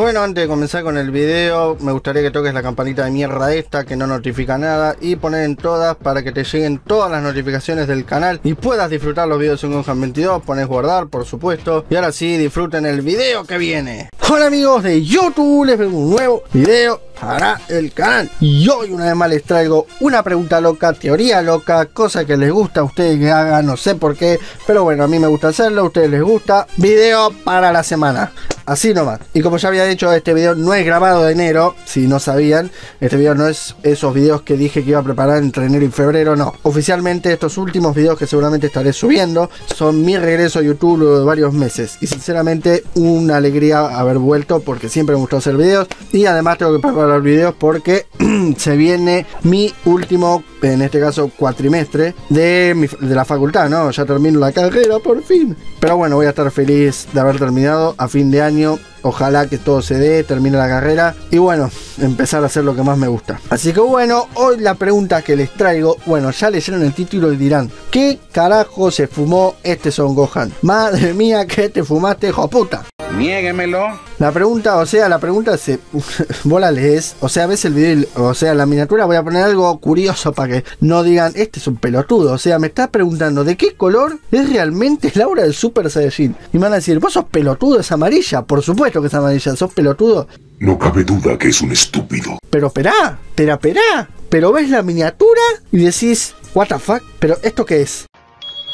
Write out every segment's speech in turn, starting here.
Bueno, antes de comenzar con el video, me gustaría que toques la campanita de mierda esta que no notifica nada y poner en todas para que te lleguen todas las notificaciones del canal y puedas disfrutar los videos en Gohan 22, pones guardar por supuesto y ahora sí disfruten el video que viene. Hola amigos de YouTube, les vengo un nuevo video para el canal y hoy una vez más les traigo una pregunta loca, teoría loca, cosa que les gusta a ustedes que hagan, no sé por qué, pero bueno a mí me gusta hacerlo, a ustedes les gusta, video para la semana. Así nomás. Y como ya había dicho, este video no es grabado de enero, si no sabían. Este video no es esos videos que dije que iba a preparar entre enero y febrero, no. Oficialmente estos últimos videos que seguramente estaré subiendo son mi regreso a YouTube luego de varios meses. Y sinceramente una alegría haber vuelto porque siempre me gustó hacer videos. Y además tengo que preparar videos porque se viene mi último, en este caso cuatrimestre, de, de la facultad, ¿no? Ya termino la carrera por fin. Pero bueno, voy a estar feliz de haber terminado a fin de año Ojalá que todo se dé, termine la carrera y bueno, empezar a hacer lo que más me gusta. Así que bueno, hoy la pregunta que les traigo, bueno, ya leyeron el título y dirán, ¿qué carajo se fumó este Son Gohan? Madre mía, ¿qué te fumaste, hijo puta? Niéguemelo. La pregunta, o sea, la pregunta se. vos la lees, o sea, ves el video, o sea, la miniatura, voy a poner algo curioso para que no digan, este es un pelotudo. O sea, me estás preguntando de qué color es realmente Laura del Super Saiyajin. Y me van a decir, vos sos pelotudo, es amarilla. Por supuesto que es amarilla, sos pelotudo. No cabe duda que es un estúpido. Pero esperá, pero esperá. Pero ves la miniatura y decís, what the fuck, pero ¿esto qué es?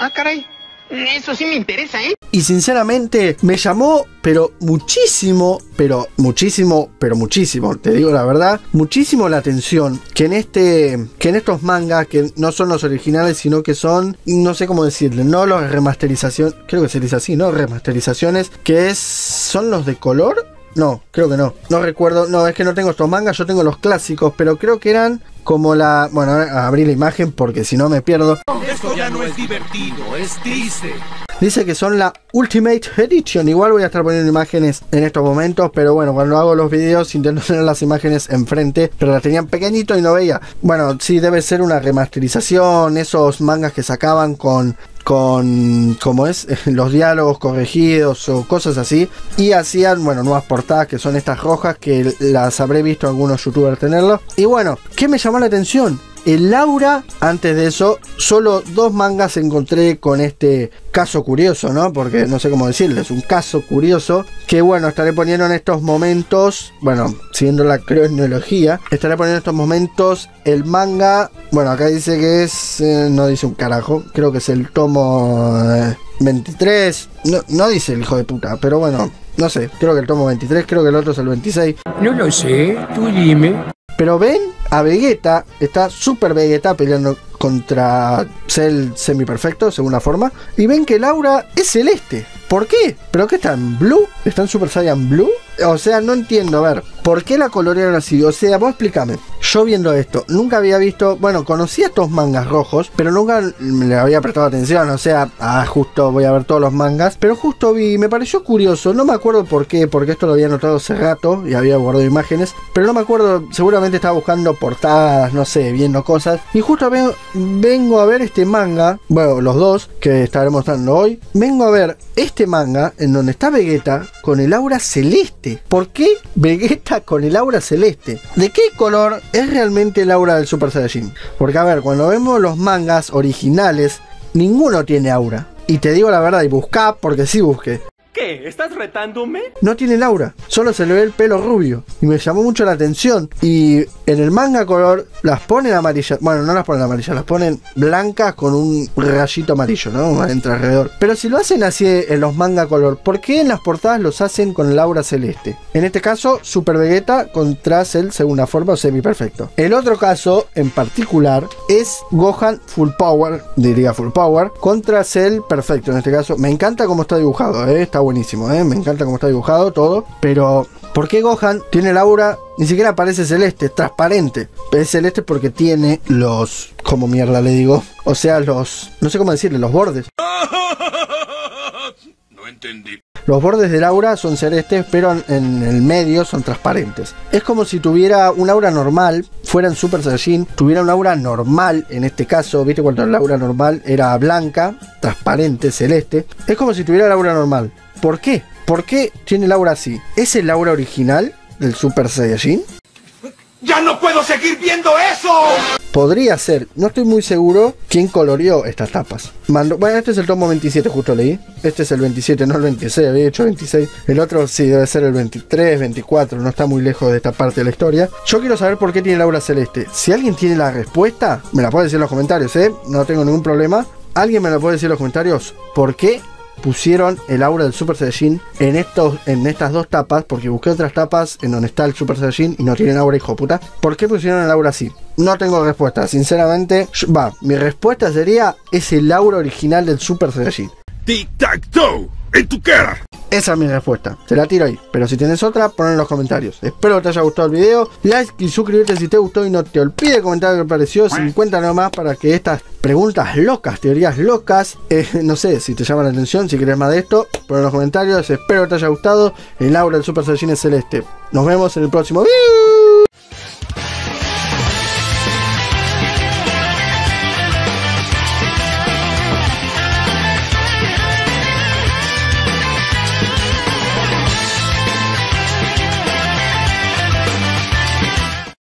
Ah, caray. Eso sí me interesa, ¿eh? Y sinceramente me llamó, pero muchísimo, pero muchísimo, pero muchísimo, te digo la verdad, muchísimo la atención que en este, que en estos mangas, que no son los originales, sino que son, no sé cómo decirle, no los remasterización, creo que se dice así, ¿no? Remasterizaciones, que es, son los de color. No, creo que no. No recuerdo. No, es que no tengo estos mangas. Yo tengo los clásicos. Pero creo que eran como la... Bueno, abrí la imagen porque si no me pierdo. Esto ya no es divertido, es triste. Dice que son la Ultimate Edition. Igual voy a estar poniendo imágenes en estos momentos. Pero bueno, cuando hago los videos intento tener las imágenes enfrente. Pero las tenían pequeñito y no veía. Bueno, sí, debe ser una remasterización. Esos mangas que sacaban con con como es los diálogos corregidos o cosas así. Y hacían bueno nuevas portadas que son estas rojas que las habré visto algunos youtubers tenerlo. Y bueno qué me llamó la atención el Laura, antes de eso, solo dos mangas encontré con este caso curioso, ¿no? Porque no sé cómo decirles, un caso curioso que bueno, estaré poniendo en estos momentos, bueno, siguiendo la cronología, estaré poniendo en estos momentos el manga, bueno, acá dice que es, eh, no dice un carajo, creo que es el tomo eh, 23, no, no dice el hijo de puta, pero bueno, no sé, creo que el tomo 23, creo que el otro es el 26. No lo sé, tú dime. Pero ven a Vegeta, está Super Vegeta peleando contra Cell semiperfecto, según la forma. Y ven que Laura es celeste. ¿Por qué? ¿Pero qué está en blue? ¿Está en Super Saiyan Blue? O sea, no entiendo. A ver, ¿por qué la colorearon así? O sea, vos explícame. Yo viendo esto, nunca había visto. Bueno, conocía estos mangas rojos, pero nunca le había prestado atención. O sea, ah, justo voy a ver todos los mangas. Pero justo vi, me pareció curioso. No me acuerdo por qué, porque esto lo había notado hace rato y había guardado imágenes. Pero no me acuerdo, seguramente estaba buscando portadas, no sé, viendo cosas. Y justo vengo, vengo a ver este manga, bueno, los dos que estaré mostrando hoy. Vengo a ver este manga en donde está Vegeta con el aura celeste. ¿Por qué Vegeta con el aura celeste? ¿De qué color es realmente el aura del Super Saiyajin? Porque a ver, cuando vemos los mangas originales, ninguno tiene aura. Y te digo la verdad, y busca porque sí busqué. ¿Estás retándome? No tiene Laura, solo se le ve el pelo rubio. Y me llamó mucho la atención. Y en el manga color las ponen amarillas. Bueno, no las ponen amarillas, las ponen blancas con un rayito amarillo, ¿no? Entre alrededor. Pero si lo hacen así en los manga color, ¿por qué en las portadas los hacen con el aura celeste? En este caso, Super Vegeta contra Cell segunda forma o semi-perfecto. El otro caso, en particular, es Gohan Full Power, diría Full Power, contra Cell perfecto. En este caso, me encanta cómo está dibujado, ¿eh? está buenísimo, ¿eh? me encanta cómo está dibujado todo, pero ¿por qué Gohan tiene el aura? Ni siquiera parece celeste, es transparente. Es celeste porque tiene los, como mierda le digo, o sea, los, no sé cómo decirle, los bordes. No entendí. Los bordes del aura son celestes, pero en el medio son transparentes. Es como si tuviera un aura normal, fuera en Super Saiyajin, tuviera un aura normal, en este caso, viste cuando el aura normal era blanca, transparente, celeste. Es como si tuviera el aura normal. ¿Por qué? ¿Por qué tiene el aura así? ¿Es el aura original del Super Saiyajin? ¡Ya no puedo seguir viendo eso! Podría ser, no estoy muy seguro quién coloreó estas tapas. Bueno, este es el tomo 27, justo leí. Este es el 27, no el 26, había hecho 26. El otro sí, debe ser el 23, 24, no está muy lejos de esta parte de la historia. Yo quiero saber por qué tiene el aura celeste. Si alguien tiene la respuesta, me la puede decir en los comentarios, ¿eh? No tengo ningún problema. ¿Alguien me lo puede decir en los comentarios? ¿Por qué pusieron el aura del Super Saiyajin en, estos, en estas dos tapas, porque busqué otras tapas en donde está el Super Saiyajin y no tienen aura, hijo puta. ¿Por qué pusieron el aura así? No tengo respuesta, sinceramente. Va, mi respuesta sería: es el aura original del Super Saiyajin. Tic-tac-toe. En tu cara. Esa es mi respuesta. Se la tiro ahí. Pero si tienes otra, pon en los comentarios. Espero que te haya gustado el video. Like y suscribirte si te gustó. Y no te olvides de comentar qué te pareció. 50 nomás para que estas preguntas locas, teorías locas, eh, no sé si te llaman la atención, si querés más de esto, pon en los comentarios. Espero que te haya gustado. El aura del Super Saiyajin es celeste. Nos vemos en el próximo video.